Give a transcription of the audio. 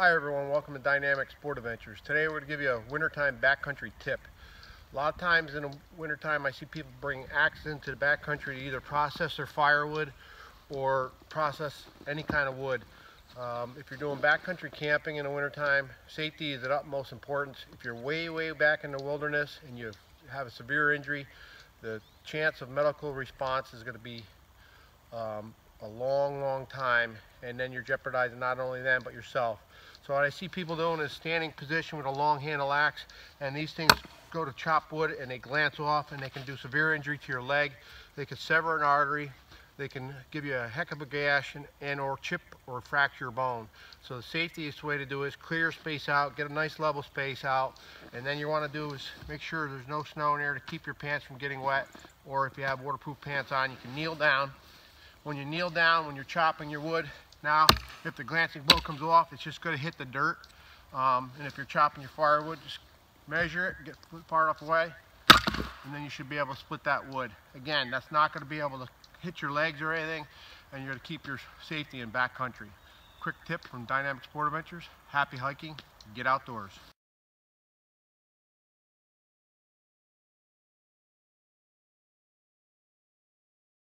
Hi everyone, welcome to Dynamic Sport Adventures. Today we're going to give you a wintertime backcountry tip. A lot of times in the wintertime I see people bring axes into the backcountry to either process their firewood or process any kind of wood. Um, if you're doing backcountry camping in the wintertime, safety is of utmost importance. If you're way, way back in the wilderness and you have a severe injury, the chance of medical response is going to be um, a long, long time, and then you're jeopardizing not only them but yourself. So what I see people doing is standing position with a long handle axe, and these things go to chop wood and they glance off and they can do severe injury to your leg. They can sever an artery. They can give you a heck of a gash and, and or chip or fracture your bone. So the safetiest way to do is clear space out, get a nice level space out, and then you want to do is make sure there's no snow in there to keep your pants from getting wet, or if you have waterproof pants on, you can kneel down. When you kneel down, when you're chopping your wood, now, if the glancing bolt comes off, it's just going to hit the dirt. Um, and if you're chopping your firewood, just measure it, get the part off the way, and then you should be able to split that wood. Again, that's not going to be able to hit your legs or anything, and you're going to keep your safety in backcountry. Quick tip from Dynamic Sport Adventures, happy hiking, get outdoors.